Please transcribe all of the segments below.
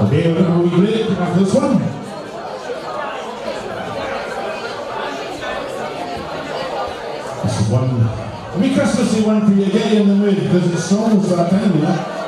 Okay, going to be great after this one. This is one, a wee Christmassy one for you, get you in the mood, because it's almost that time, you know.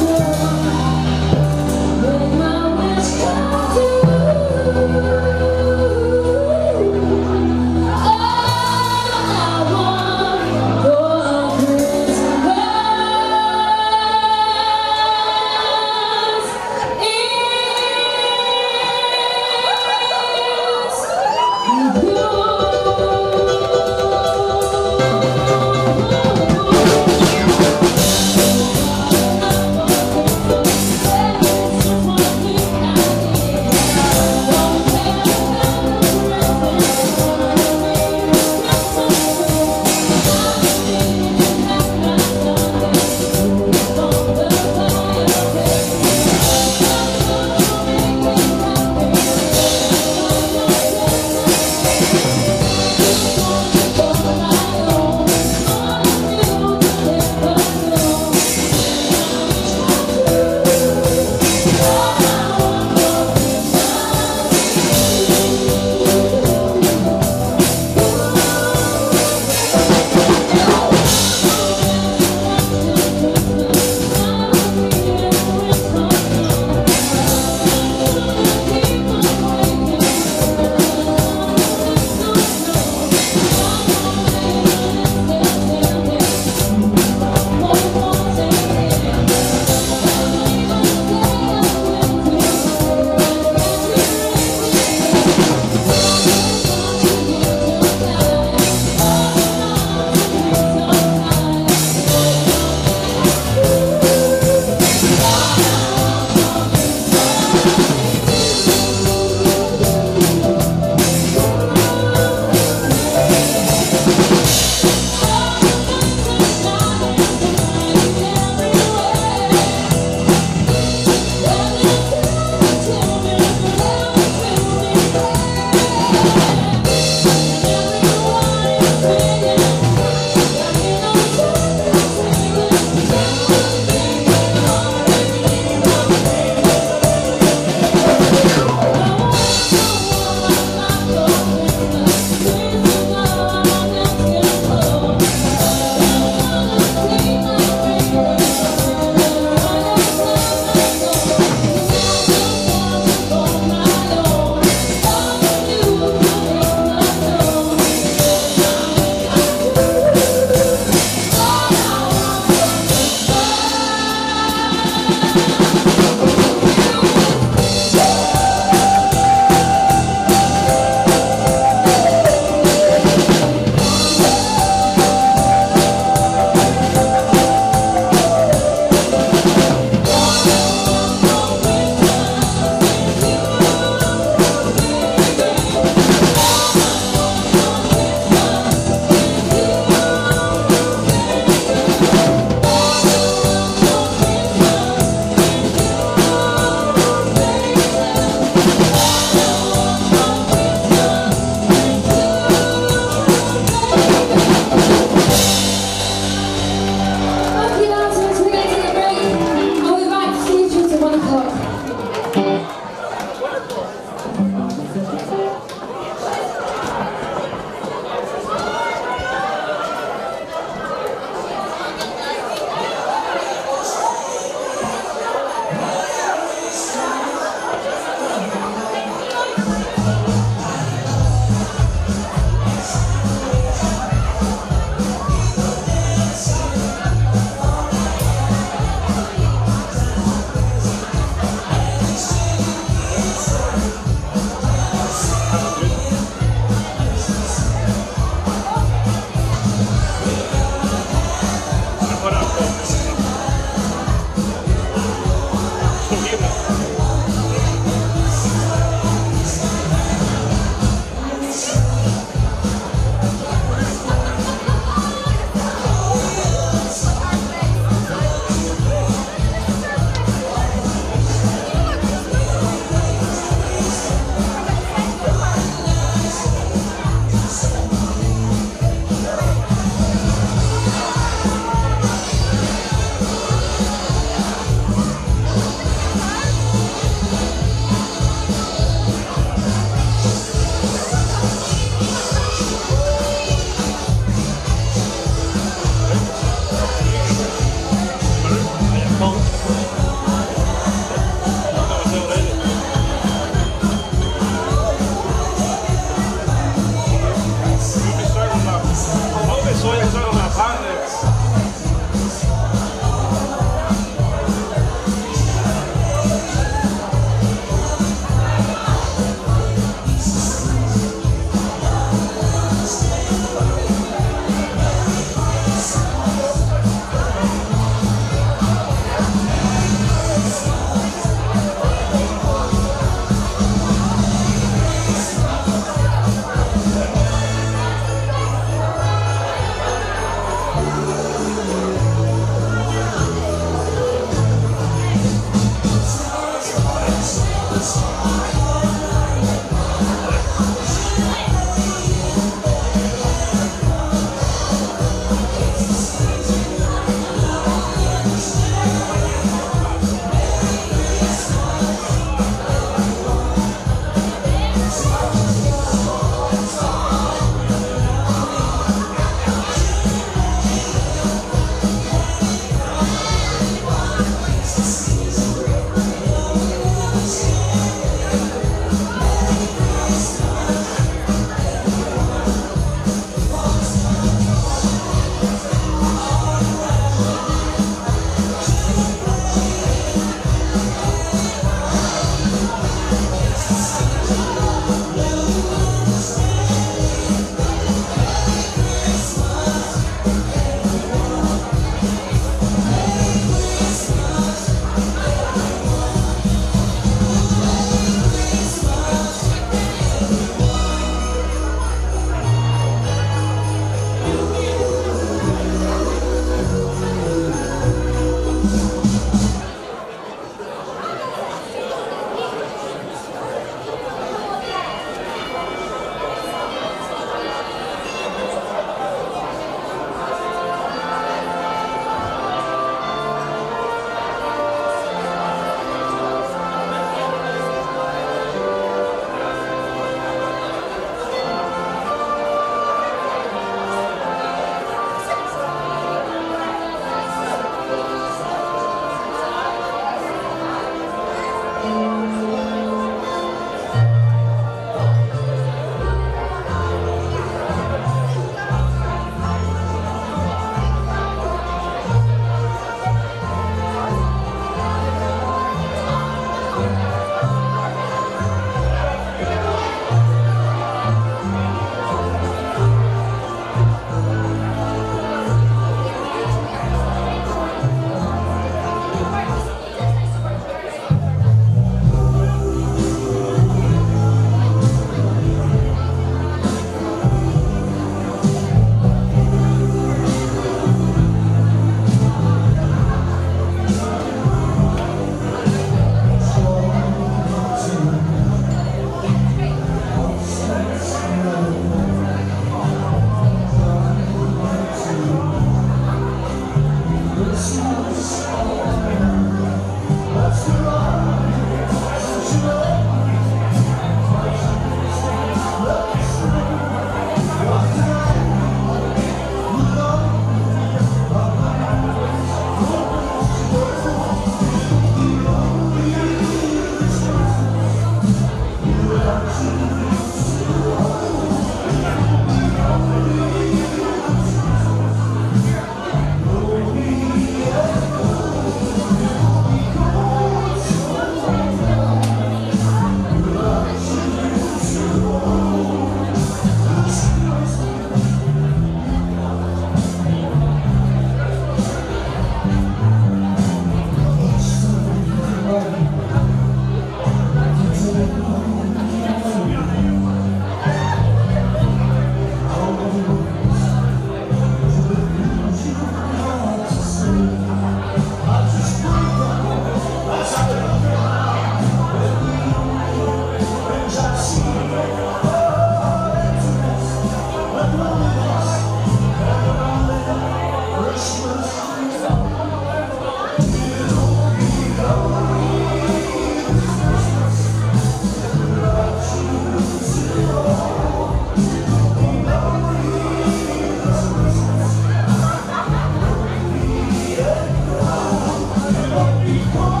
Oh.